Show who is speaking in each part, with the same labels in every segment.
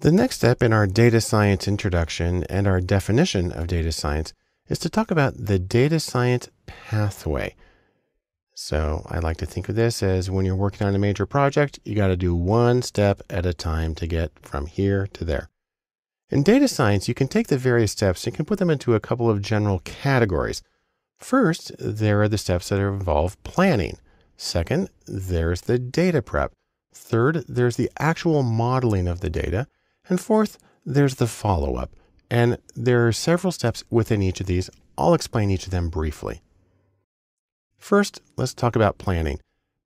Speaker 1: The next step in our data science introduction and our definition of data science is to talk about the data science pathway. So I like to think of this as when you're working on a major project, you got to do one step at a time to get from here to there. In data science, you can take the various steps and you can put them into a couple of general categories. First, there are the steps that involve planning. Second, there's the data prep. Third, there's the actual modeling of the data. And fourth, there's the follow up. And there are several steps within each of these. I'll explain each of them briefly. First, let's talk about planning.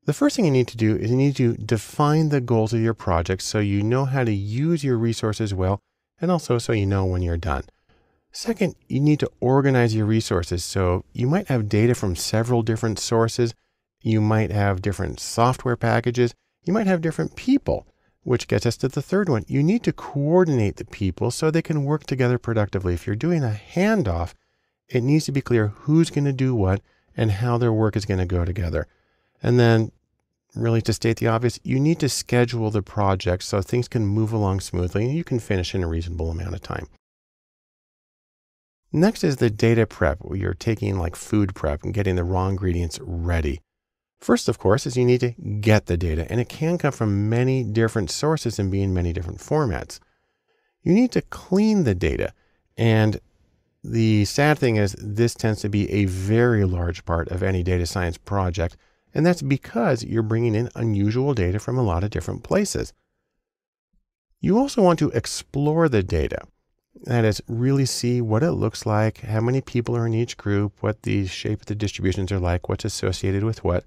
Speaker 1: The first thing you need to do is you need to define the goals of your project so you know how to use your resources well and also so you know when you're done. Second, you need to organize your resources. So you might have data from several different sources. You might have different software packages. You might have different people. Which gets us to the third one. You need to coordinate the people so they can work together productively. If you're doing a handoff, it needs to be clear who's going to do what and how their work is going to go together. And then, really, to state the obvious, you need to schedule the project so things can move along smoothly and you can finish in a reasonable amount of time. Next is the data prep, where you're taking like food prep and getting the raw ingredients ready. First, of course, is you need to get the data, and it can come from many different sources and be in many different formats. You need to clean the data. And the sad thing is, this tends to be a very large part of any data science project, and that's because you're bringing in unusual data from a lot of different places. You also want to explore the data. That is, really see what it looks like, how many people are in each group, what the shape of the distributions are like, what's associated with what.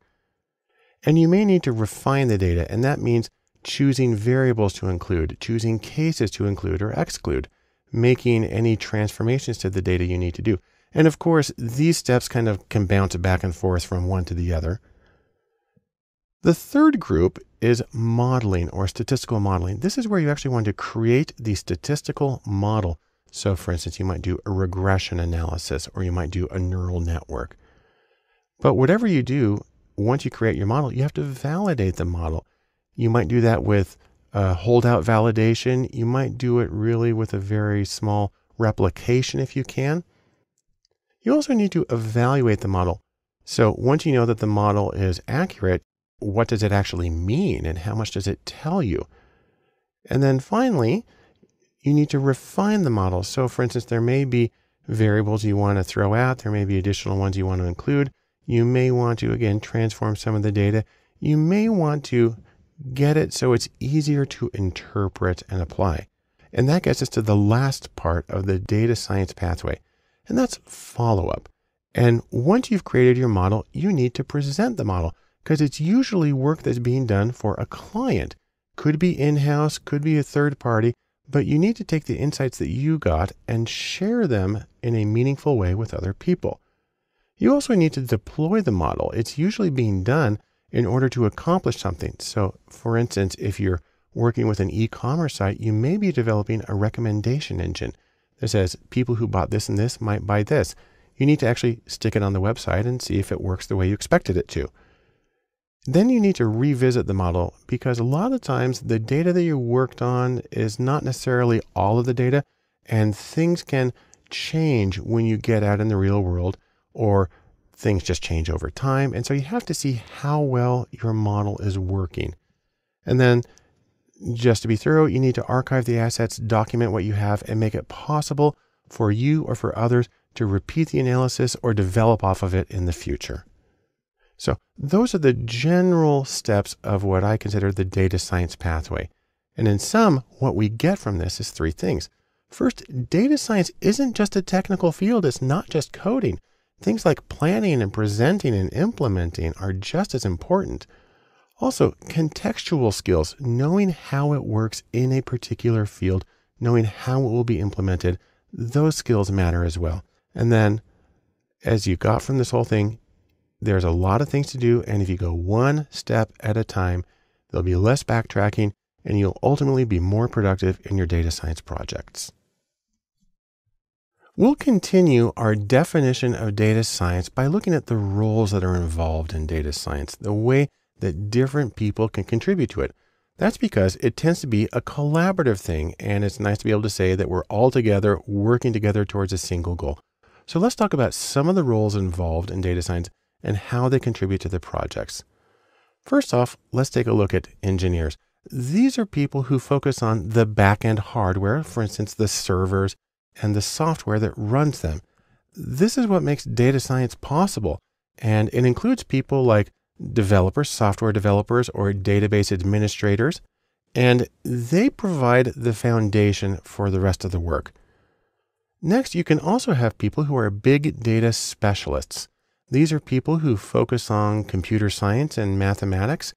Speaker 1: And you may need to refine the data, and that means choosing variables to include, choosing cases to include or exclude, making any transformations to the data you need to do. And of course, these steps kind of can bounce back and forth from one to the other. The third group is modeling or statistical modeling. This is where you actually want to create the statistical model. So, for instance, you might do a regression analysis or you might do a neural network. But whatever you do, once you create your model, you have to validate the model. You might do that with a holdout validation. You might do it really with a very small replication if you can. You also need to evaluate the model. So once you know that the model is accurate, what does it actually mean and how much does it tell you? And then finally, you need to refine the model. So for instance, there may be variables you want to throw out. There may be additional ones you want to include. You may want to, again, transform some of the data. You may want to get it so it's easier to interpret and apply. And that gets us to the last part of the data science pathway, and that's follow up. And once you've created your model, you need to present the model because it's usually work that's being done for a client. Could be in house, could be a third party, but you need to take the insights that you got and share them in a meaningful way with other people. You also need to deploy the model. It's usually being done in order to accomplish something. So, for instance, if you're working with an e commerce site, you may be developing a recommendation engine that says people who bought this and this might buy this. You need to actually stick it on the website and see if it works the way you expected it to. Then you need to revisit the model because a lot of times the data that you worked on is not necessarily all of the data, and things can change when you get out in the real world or things just change over time. And so you have to see how well your model is working. And then just to be thorough, you need to archive the assets, document what you have, and make it possible for you or for others to repeat the analysis or develop off of it in the future. So, those are the general steps of what I consider the data science pathway. And in sum, what we get from this is three things. First, data science isn't just a technical field, it's not just coding. Things like planning and presenting and implementing are just as important. Also, contextual skills, knowing how it works in a particular field, knowing how it will be implemented, those skills matter as well. And then, as you got from this whole thing, there's a lot of things to do. And if you go one step at a time, there'll be less backtracking and you'll ultimately be more productive in your data science projects. We'll continue our definition of data science by looking at the roles that are involved in data science, the way that different people can contribute to it. That's because it tends to be a collaborative thing, and it's nice to be able to say that we're all together working together towards a single goal. So let's talk about some of the roles involved in data science and how they contribute to the projects. First off, let's take a look at engineers. These are people who focus on the back-end hardware, for instance, the servers and the software that runs them. This is what makes data science possible, and it includes people like developers, software developers, or database administrators, and they provide the foundation for the rest of the work. Next, you can also have people who are big data specialists. These are people who focus on computer science and mathematics,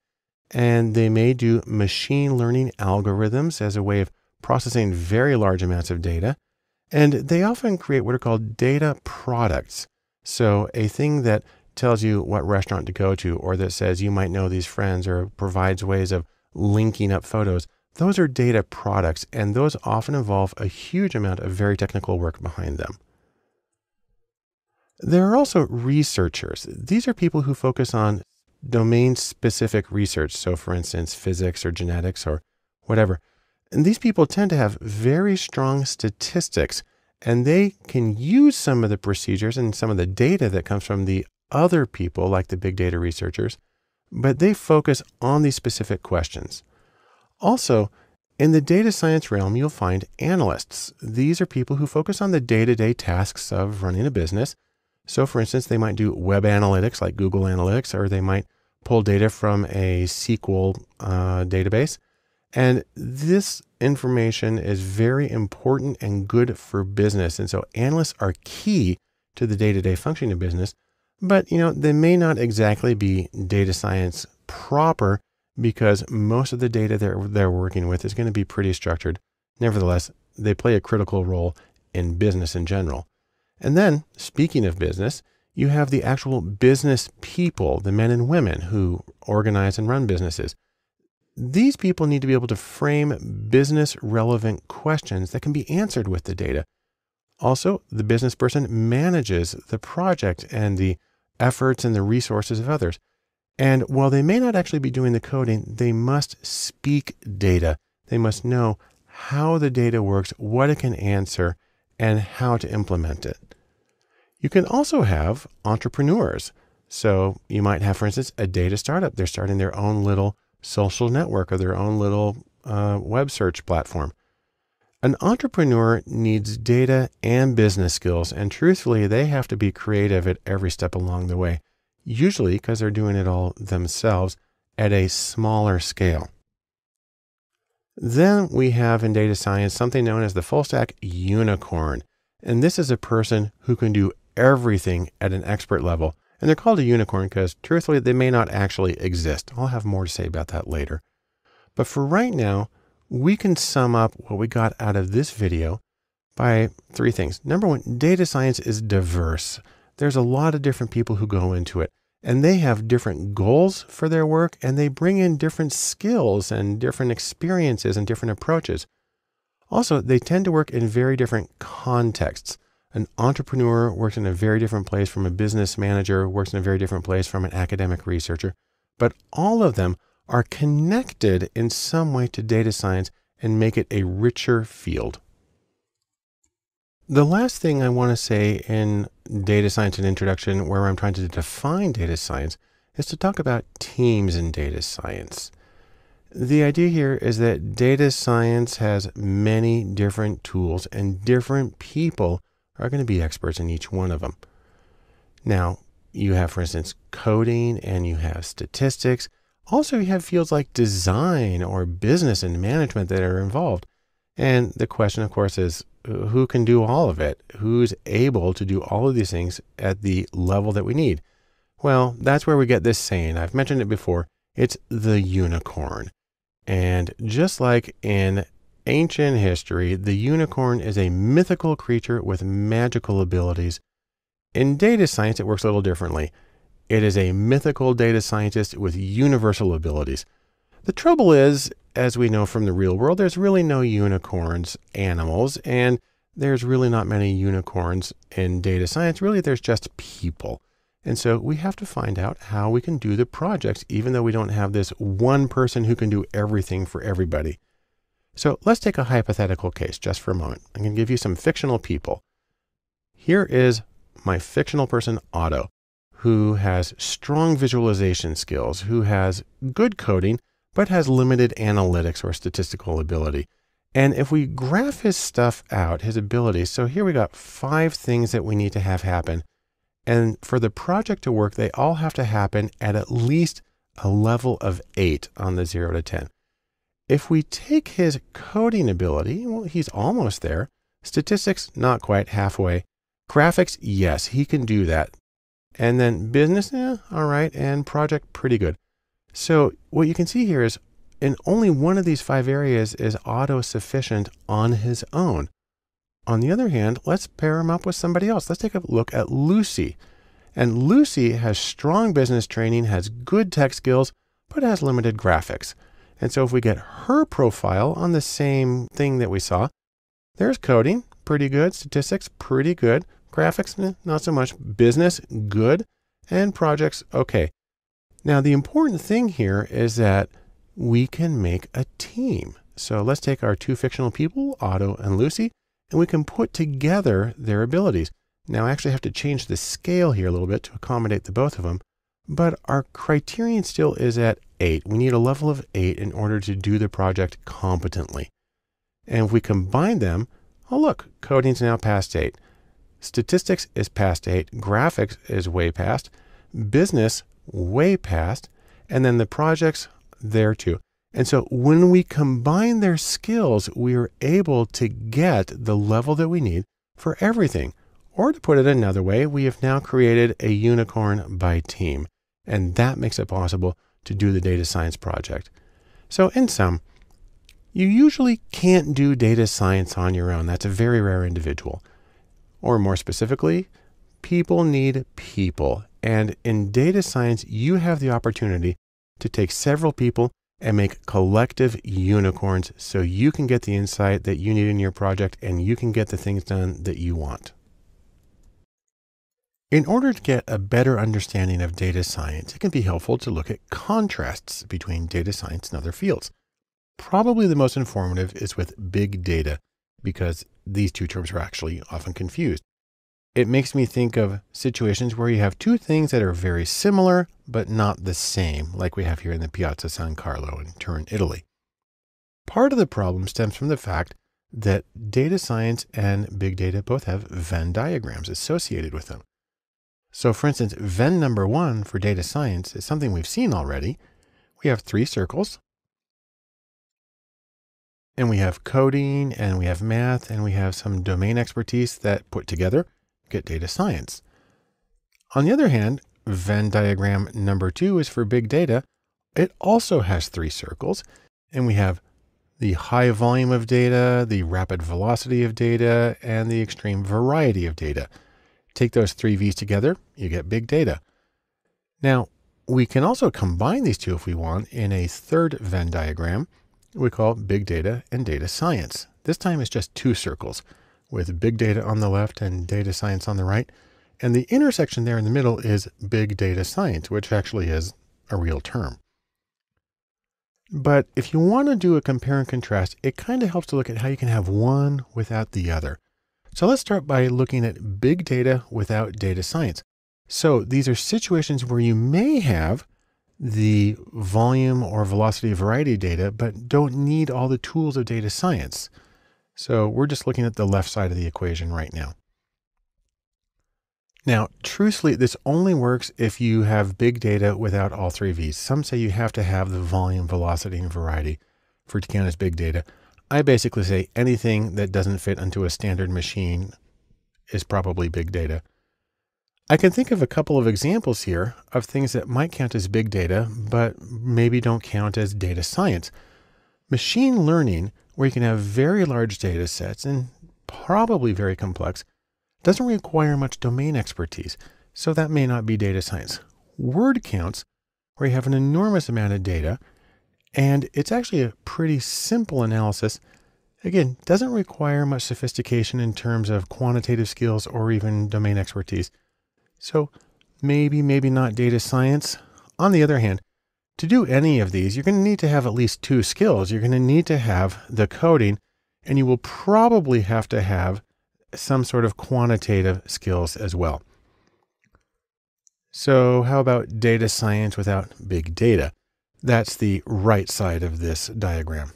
Speaker 1: and they may do machine learning algorithms as a way of processing very large amounts of data. And they often create what are called data products. So, a thing that tells you what restaurant to go to, or that says you might know these friends, or provides ways of linking up photos. Those are data products, and those often involve a huge amount of very technical work behind them. There are also researchers. These are people who focus on domain specific research. So, for instance, physics or genetics or whatever. And these people tend to have very strong statistics and they can use some of the procedures and some of the data that comes from the other people, like the big data researchers, but they focus on these specific questions. Also, in the data science realm, you'll find analysts. These are people who focus on the day to day tasks of running a business. So, for instance, they might do web analytics like Google Analytics, or they might pull data from a SQL uh, database. And this information is very important and good for business. And so analysts are key to the day to day functioning of business. But, you know, they may not exactly be data science proper because most of the data they're, they're working with is going to be pretty structured. Nevertheless, they play a critical role in business in general. And then, speaking of business, you have the actual business people, the men and women who organize and run businesses. These people need to be able to frame business relevant questions that can be answered with the data. Also, the business person manages the project and the efforts and the resources of others. And while they may not actually be doing the coding, they must speak data. They must know how the data works, what it can answer, and how to implement it. You can also have entrepreneurs. So you might have, for instance, a data startup. They're starting their own little social network or their own little uh, web search platform. An entrepreneur needs data and business skills, and truthfully, they have to be creative at every step along the way, usually because they're doing it all themselves at a smaller scale. Then we have in data science something known as the full stack unicorn. And this is a person who can do everything at an expert level. And they're called a unicorn because truthfully, they may not actually exist. I'll have more to say about that later. But for right now, we can sum up what we got out of this video by three things. Number one, data science is diverse. There's a lot of different people who go into it and they have different goals for their work and they bring in different skills and different experiences and different approaches. Also, they tend to work in very different contexts. An entrepreneur works in a very different place from a business manager, works in a very different place from an academic researcher, but all of them are connected in some way to data science and make it a richer field. The last thing I want to say in data science and introduction, where I'm trying to define data science, is to talk about teams in data science. The idea here is that data science has many different tools and different people are going to be experts in each one of them. Now, you have, for instance, coding and you have statistics also, you have fields like design or business and management that are involved. And the question, of course, is uh, who can do all of it? Who's able to do all of these things at the level that we need? Well, that's where we get this saying. I've mentioned it before. It's the unicorn. And just like in ancient history, the unicorn is a mythical creature with magical abilities. In data science, it works a little differently. It is a mythical data scientist with universal abilities. The trouble is, as we know from the real world, there's really no unicorns animals, and there's really not many unicorns in data science. Really, there's just people. And so we have to find out how we can do the projects, even though we don't have this one person who can do everything for everybody. So let's take a hypothetical case just for a moment. I'm going to give you some fictional people. Here is my fictional person, Otto, who has strong visualization skills, who has good coding, but has limited analytics or statistical ability. And if we graph his stuff out, his abilities, so here we got five things that we need to have happen. And for the project to work, they all have to happen at at least a level of eight on the zero to 10. If we take his coding ability, well, he's almost there. Statistics, not quite halfway. Graphics, yes, he can do that. And then business, eh, all right. And project, pretty good. So what you can see here is in only one of these five areas is Otto sufficient on his own. On the other hand, let's pair him up with somebody else. Let's take a look at Lucy. And Lucy has strong business training, has good tech skills, but has limited graphics. And so if we get her profile on the same thing that we saw, there's coding, pretty good. Statistics, pretty good. Graphics, not so much. Business, good. And projects, okay. Now, the important thing here is that we can make a team. So let's take our two fictional people, Otto and Lucy, and we can put together their abilities. Now I actually have to change the scale here a little bit to accommodate the both of them, but our criterion still is at eight. We need a level of eight in order to do the project competently. And if we combine them, oh look, coding's now past eight. Statistics is past eight. Graphics is way past. Business, way past. And then the projects, there too. And so when we combine their skills, we are able to get the level that we need for everything. Or to put it another way, we have now created a unicorn by team. And that makes it possible to do the data science project. So in sum, you usually can't do data science on your own. That's a very rare individual. Or more specifically, people need people. And in data science, you have the opportunity to take several people and make collective unicorns so you can get the insight that you need in your project and you can get the things done that you want. In order to get a better understanding of data science, it can be helpful to look at contrasts between data science and other fields. Probably the most informative is with big data because these two terms are actually often confused it makes me think of situations where you have two things that are very similar, but not the same, like we have here in the Piazza San Carlo in Turin, Italy. Part of the problem stems from the fact that data science and big data both have Venn diagrams associated with them. So for instance, Venn number one for data science is something we've seen already. We have three circles, and we have coding, and we have math, and we have some domain expertise that put together get data science. On the other hand, Venn diagram number two is for big data. It also has three circles, and we have the high volume of data, the rapid velocity of data, and the extreme variety of data. Take those three V's together, you get big data. Now, we can also combine these two if we want in a third Venn diagram we call big data and data science. This time it's just two circles with big data on the left and data science on the right. And the intersection there in the middle is big data science, which actually is a real term. But if you want to do a compare and contrast, it kind of helps to look at how you can have one without the other. So let's start by looking at big data without data science. So these are situations where you may have the volume or velocity variety data, but don't need all the tools of data science. So we're just looking at the left side of the equation right now. Now, truthfully, this only works if you have big data without all three V's. Some say you have to have the volume, velocity, and variety for it to count as big data. I basically say anything that doesn't fit into a standard machine is probably big data. I can think of a couple of examples here of things that might count as big data, but maybe don't count as data science. Machine learning where you can have very large data sets and probably very complex, doesn't require much domain expertise, so that may not be data science. Word counts, where you have an enormous amount of data, and it's actually a pretty simple analysis. Again, doesn't require much sophistication in terms of quantitative skills or even domain expertise. So maybe, maybe not data science. On the other hand, to do any of these, you're going to need to have at least two skills. You're going to need to have the coding, and you will probably have to have some sort of quantitative skills as well. So, how about data science without big data? That's the right side of this diagram.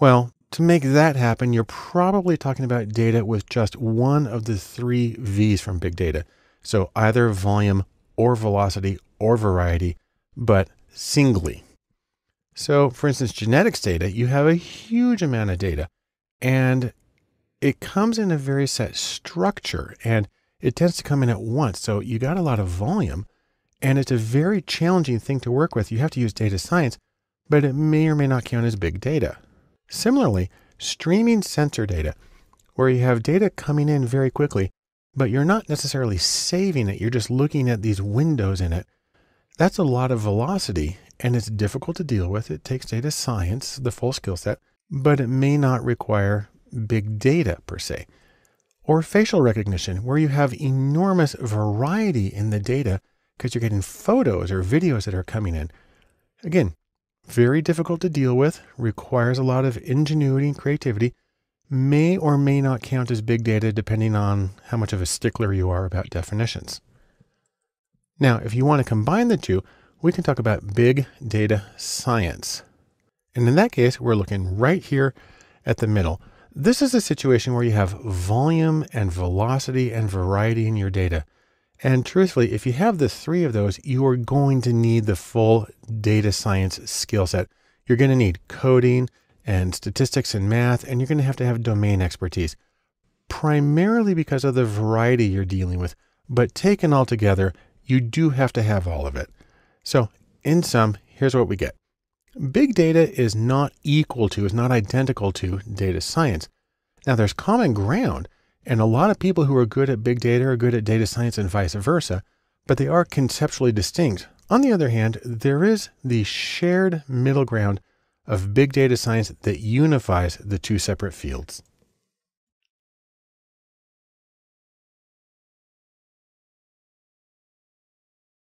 Speaker 1: Well, to make that happen, you're probably talking about data with just one of the three V's from big data. So either volume or velocity or variety, but singly. So, for instance, genetics data, you have a huge amount of data and it comes in a very set structure and it tends to come in at once. So, you got a lot of volume and it's a very challenging thing to work with. You have to use data science, but it may or may not count as big data. Similarly, streaming sensor data, where you have data coming in very quickly, but you're not necessarily saving it. You're just looking at these windows in it. That's a lot of velocity and it's difficult to deal with. It takes data science, the full skill set, but it may not require big data per se. Or facial recognition, where you have enormous variety in the data because you're getting photos or videos that are coming in. Again, very difficult to deal with, requires a lot of ingenuity and creativity, may or may not count as big data depending on how much of a stickler you are about definitions. Now, if you want to combine the two, we can talk about big data science. And in that case, we're looking right here at the middle. This is a situation where you have volume and velocity and variety in your data. And truthfully, if you have the three of those, you are going to need the full data science skill set. You're going to need coding and statistics and math, and you're going to have to have domain expertise, primarily because of the variety you're dealing with. But taken all together, you do have to have all of it. So, in sum, here's what we get big data is not equal to, is not identical to data science. Now, there's common ground and a lot of people who are good at big data are good at data science and vice versa, but they are conceptually distinct. On the other hand, there is the shared middle ground of big data science that unifies the two separate fields.